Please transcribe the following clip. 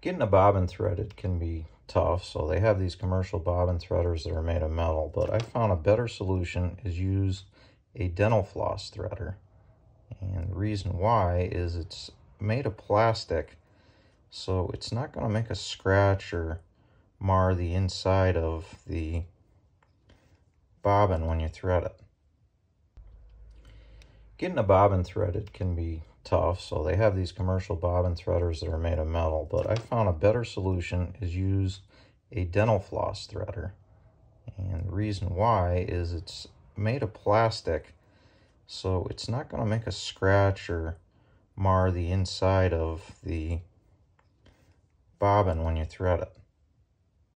Getting a bobbin threaded can be tough, so they have these commercial bobbin threaders that are made of metal, but I found a better solution is use a dental floss threader. And the reason why is it's made of plastic, so it's not going to make a scratch or mar the inside of the bobbin when you thread it. Getting a bobbin threaded can be tough, so they have these commercial bobbin threaders that are made of metal, but I found a better solution is use a dental floss threader. And the reason why is it's made of plastic, so it's not going to make a scratch or mar the inside of the bobbin when you thread it.